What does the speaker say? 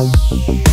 Música